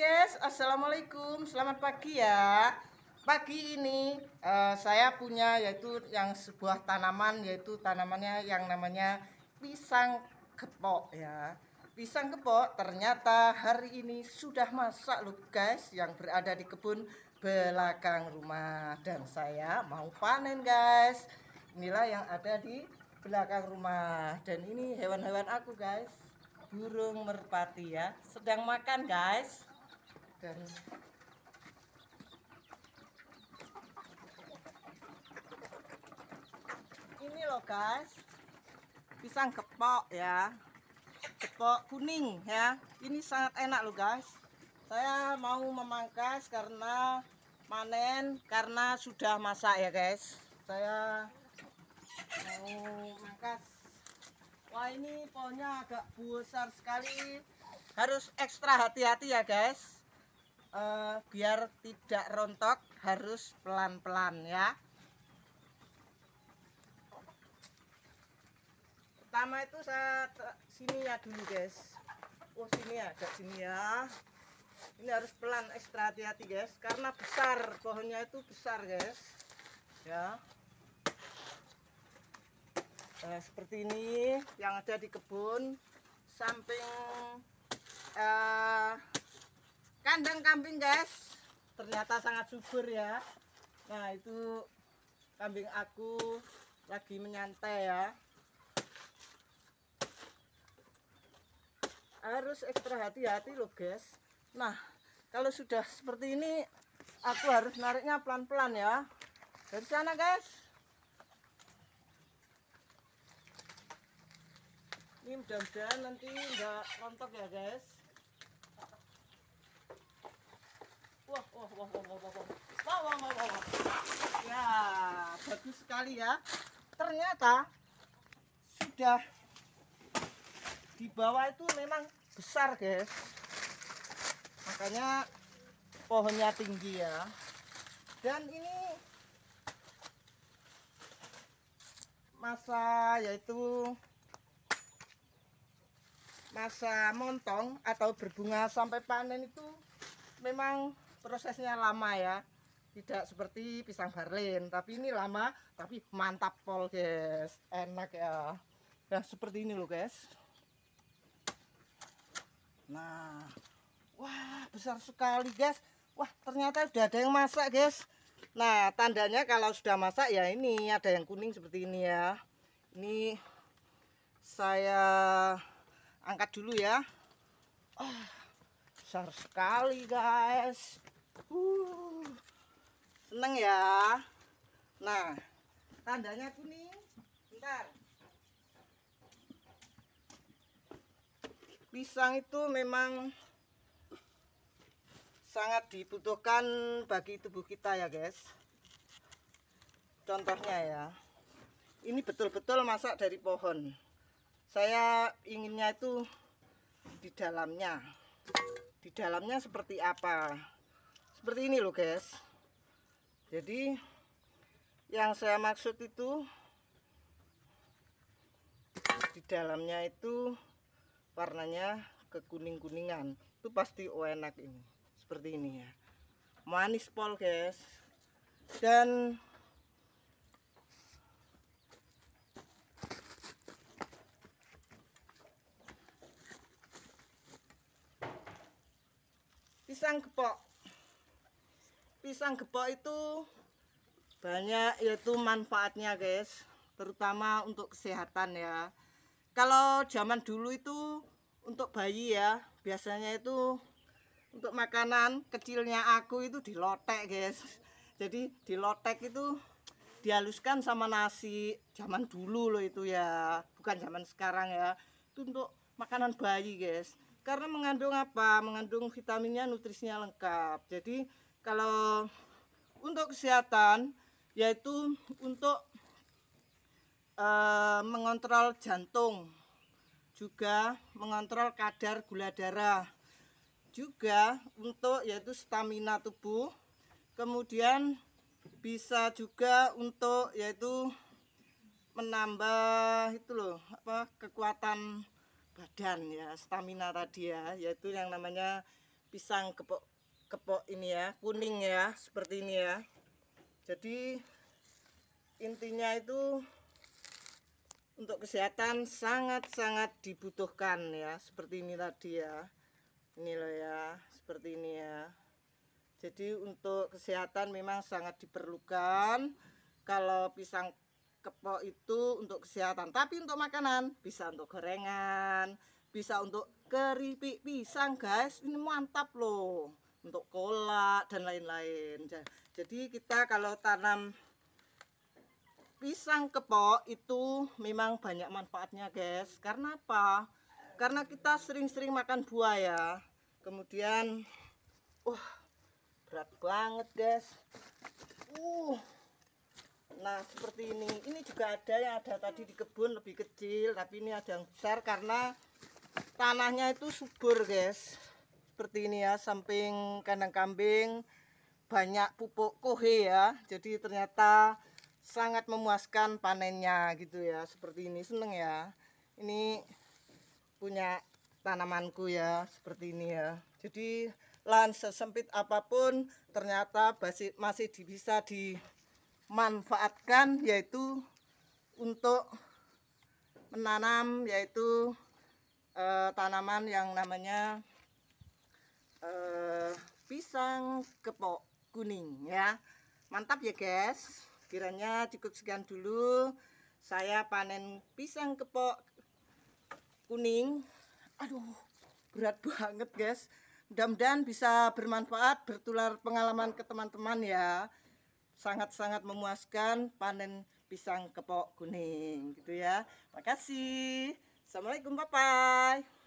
guys, assalamualaikum, selamat pagi ya. Pagi ini eh, saya punya yaitu yang sebuah tanaman yaitu tanamannya yang namanya pisang gepok ya. Pisang gepok ternyata hari ini sudah masak loh guys yang berada di kebun belakang rumah dan saya mau panen guys. Inilah yang ada di belakang rumah dan ini hewan-hewan aku guys burung merpati ya sedang makan guys ini loh guys. Pisang kepok ya. Kepok kuning ya. Ini sangat enak loh guys. Saya mau memangkas karena panen karena sudah masak ya guys. Saya mau mangkas wah ini pohonnya agak besar sekali. Harus ekstra hati-hati ya guys Eh, biar tidak rontok harus pelan-pelan ya. Pertama itu saya sini ya dulu guys. Oh sini ya agak sini ya. Ini harus pelan ekstra hati-hati guys karena besar pohonnya itu besar guys. Ya. Nah, seperti ini yang ada di kebun samping eh, kandang kambing guys. Ternyata sangat subur ya. Nah itu kambing aku lagi menyantai ya. Harus ekstra hati-hati loh guys. Nah kalau sudah seperti ini aku harus nariknya pelan-pelan ya. Dari sana guys. Ini mudah-mudahan nanti nggak rontok ya guys wah wah wah wah wah wah wah. Ya bagus sekali ya. Ternyata sudah di bawah itu memang besar guys. Makanya pohonnya tinggi ya. Dan ini masa yaitu masa montong atau berbunga sampai panen itu memang prosesnya lama ya. Tidak seperti pisang barlin tapi ini lama tapi mantap pol guys. Enak ya. Nah seperti ini loh guys. Nah wah besar sekali guys. Wah ternyata udah ada yang masak guys. Nah tandanya kalau sudah masak ya ini ada yang kuning seperti ini ya. Ini saya angkat dulu ya. Ah besar sekali guys uh seneng ya. Nah tandanya kuning bentar. Pisang itu memang sangat dibutuhkan bagi tubuh kita ya guys. Contohnya ya ini betul-betul masak dari pohon. Saya inginnya itu di dalamnya. Di dalamnya seperti apa seperti ini loh guys. Jadi yang saya maksud itu di dalamnya itu warnanya kekuning-kuningan. Itu pasti enak ini seperti ini ya. Manis pol guys. Dan pisang gepok pisang gepok itu banyak yaitu manfaatnya guys. Terutama untuk kesehatan ya. Kalau zaman dulu itu untuk bayi ya biasanya itu untuk makanan kecilnya aku itu dilotek guys. Jadi dilotek itu dihaluskan sama nasi zaman dulu loh itu ya. Bukan zaman sekarang ya. Itu untuk makanan bayi guys. Karena mengandung apa? Mengandung vitaminnya nutrisinya lengkap. Jadi kalau untuk kesehatan yaitu untuk eh, mengontrol jantung juga mengontrol kadar gula darah juga untuk yaitu stamina tubuh kemudian bisa juga untuk yaitu menambah itu loh apa kekuatan badan ya stamina tadi ya yaitu yang namanya pisang kepok kepok ini ya kuning ya seperti ini ya. Jadi intinya itu untuk kesehatan sangat-sangat dibutuhkan ya. Seperti ini tadi ya. Ini loh ya seperti ini ya. Jadi untuk kesehatan memang sangat diperlukan. Kalau pisang kepok itu untuk kesehatan tapi untuk makanan bisa untuk gorengan bisa untuk keripik pisang guys. Ini mantap loh untuk kolak dan lain-lain. Jadi kita kalau tanam pisang kepok itu memang banyak manfaatnya guys. Karena apa? Karena kita sering-sering makan buah ya kemudian wah berat banget guys. Uh. Nah seperti ini. Ini juga ada yang ada tadi di kebun lebih kecil tapi ini ada yang besar karena tanahnya itu subur guys seperti ini ya samping kandang kambing banyak pupuk kohe ya. Jadi ternyata sangat memuaskan panennya gitu ya seperti ini. Seneng ya. Ini punya tanamanku ya seperti ini ya. Jadi lahan sesempit apa pun ternyata masih masih bisa dimanfaatkan yaitu untuk menanam yaitu eh, tanaman yang namanya eh, pisang kepok kuning ya. Mantap ya guys. Kiranya cukup sekian dulu. Saya panen pisang kepok kuning. Aduh berat banget guys. Mudah-mudahan bisa bermanfaat bertular pengalaman ke teman-teman ya. Sangat-sangat memuaskan panen pisang kepok kuning gitu ya. Makasih. Assalamualaikum bye bye